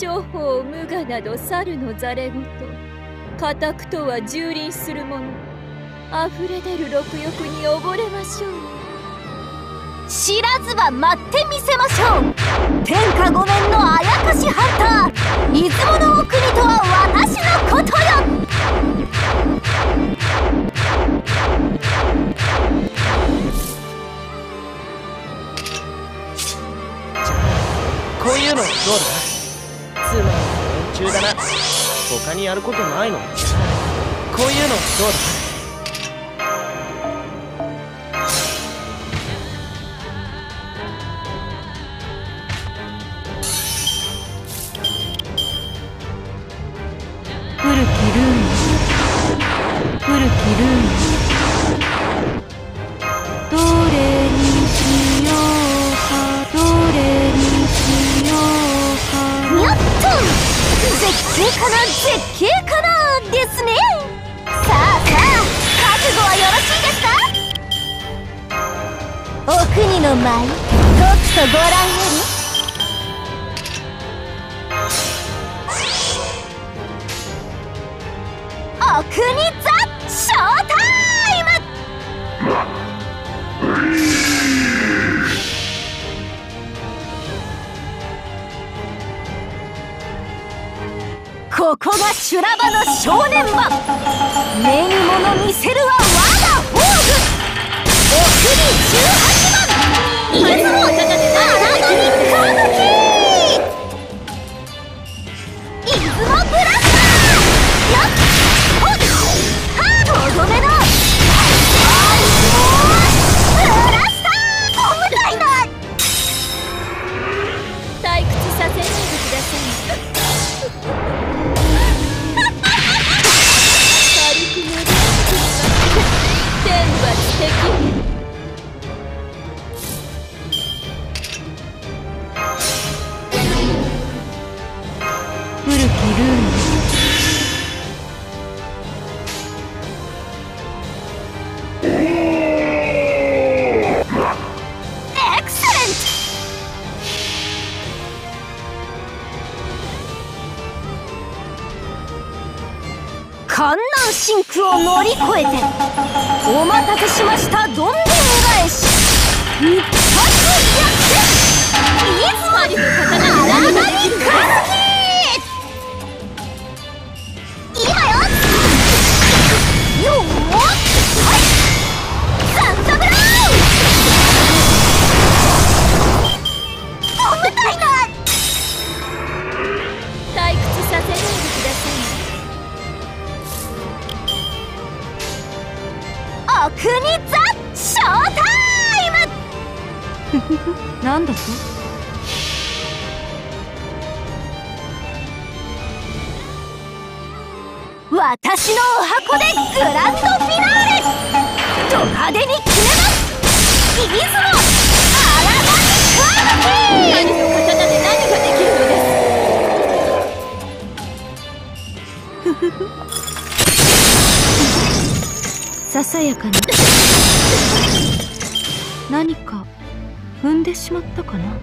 商法無我など猿のざれ言家宅とは蹂躙する者溢れ出る六欲に溺れましょう。知らずは待ってみせましょう。天下御免のあやかしハンター。出雲のお国とは私のことよ。こういうのどうだ？つうの連中だな。他にやることないの。こういうのどうだ？景かな絶景かなですね。さあさあ覚悟はよろしいですか？お国の舞とくとご覧よりお国ザ・ショータイム！ここが修羅場の正念場。目に物見せるは我が宝具送り18番。出雲荒野観難深空を乗り越えてお待たせしましたどんでん返し。お国ザ・ショータイム！なんだと？私のお箱でグランドフィナーレささやかな。何か踏んでしまったかな？